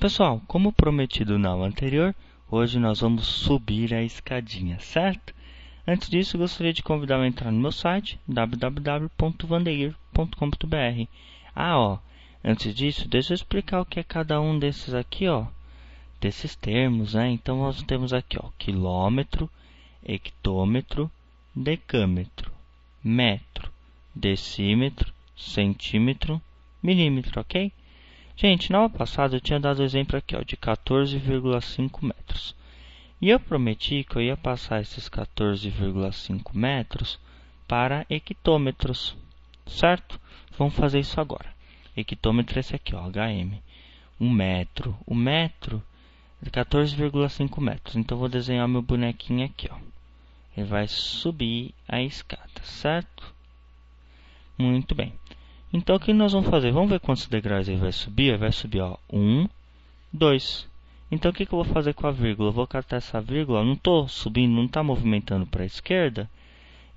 Pessoal, como prometido na aula anterior, hoje nós vamos subir a escadinha, certo? Antes disso, gostaria de convidar a entrar no meu site www.vandeir.com.br. Ah, ó, antes disso, deixa eu explicar o que é cada um desses aqui, ó, desses termos, né? Então nós temos aqui, ó, quilômetro, hectômetro, decâmetro, metro, decímetro, centímetro, milímetro, ok? Gente, na aula passada eu tinha dado o exemplo aqui ó, de 14,5 metros. E eu prometi que eu ia passar esses 14,5 metros para hectômetros, certo? Vamos fazer isso agora. Hectômetro é esse aqui, ó, HM. Um metro. O metro é 14,5 metros. Então, vou desenhar meu bonequinho aqui, ó. Ele vai subir a escada, certo? Muito bem. Então o que nós vamos fazer? Vamos ver quantos degraus ele vai subir? Ele vai subir, ó, 1, 2. Então o que, que eu vou fazer com a vírgula? Eu vou catar essa vírgula, não estou subindo, não está movimentando para a esquerda.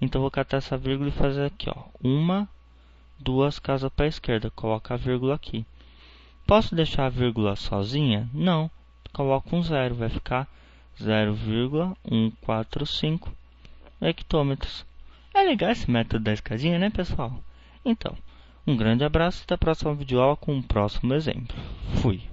Então eu vou catar essa vírgula e fazer aqui, ó, uma, duas casas para a esquerda. Coloca a vírgula aqui. Posso deixar a vírgula sozinha? Não. Coloco um zero, vai ficar 0,145 hectômetros. É legal esse método da escadinha, né, pessoal? Então, um grande abraço e até a próxima videoaula com um próximo exemplo. Fui!